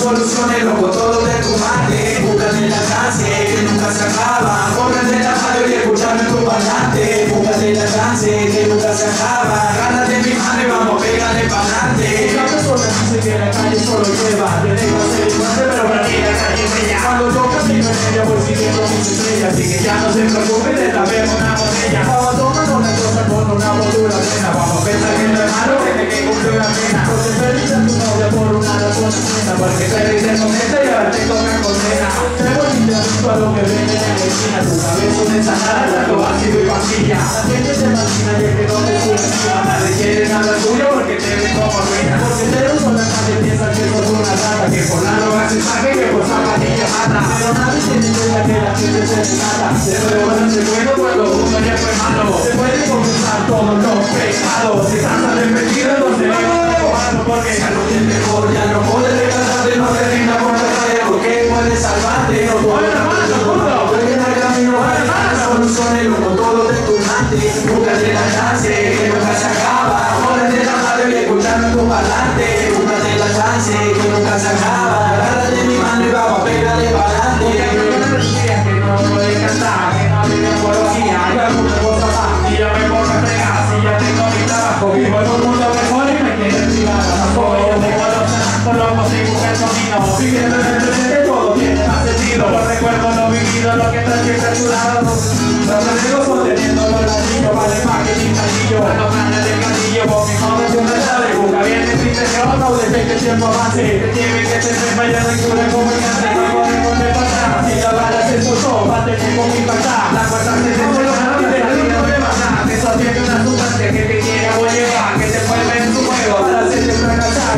soluciones, loco, todo de tu mente. Búscate la chance que nunca se acaba. Córrete la radio y escuchame tu parlante. Búscate la chance que nunca se acaba. Lo que viene en la esquina Tu cabeza una ensalada, tanto ácido y pastilla La gente se imagina y es que no te encima Nadie quiere nada tuyo porque te ven como ruina Porque te uso la calle piensa que sos una rata Que por la droga se saque, que por zapatilla mata. Pero nadie tiene idea que la gente se desata Se puede volverse bueno cuando uno ya fue malo. Se puede confesar todos los pecados. Si estás arrepentido entonces vamos soluciones, loco, todo de tu mente. Búscate la chance que nunca se acaba. Córrete la radio y escuchame tu parlante. Búscate la chance que nunca se acaba. Agárrate mi mano y vamos, pégale para adelante. que no puede cantar, que no tiene poesía, hay alguna cosa más. Y yo me pongo a fregar, si ya tengo mi trabajo, vivo en un mundo mejor y me quieren tirar a tampoco yo tengo los y busco el camino. Viviendo lo que está siempre a tu lado. Los amigos sosteniendo los ladrillos, vale que mi castillo. Los planes del castillo, por mi joven de una llave. Busca bien el intención, no dejes que el tiempo avance. Que lleve que te sepa ya de cura como el cante, no podemos repasar. Si la bala se esforzó, va a tener con impactar. La cuerda se desmoronó, y de la vida no me mata. Que sostiene una sustancia que te quiere o llevar, que te envuelve en su juego para hacerte fracasar.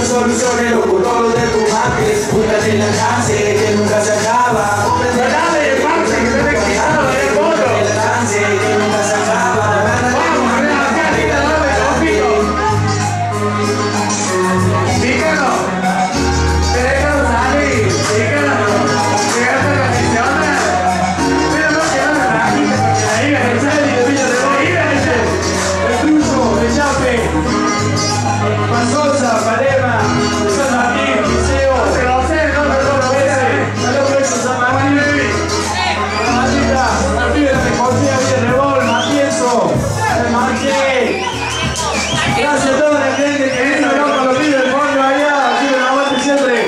No soluciones loco todo lo de tu madre nunca te alcanzé que nunca se acaba. No me da que te encariñaba de todo. Que la chance que nunca se acaba de verdad. Vamos madre la pita no me da un pito.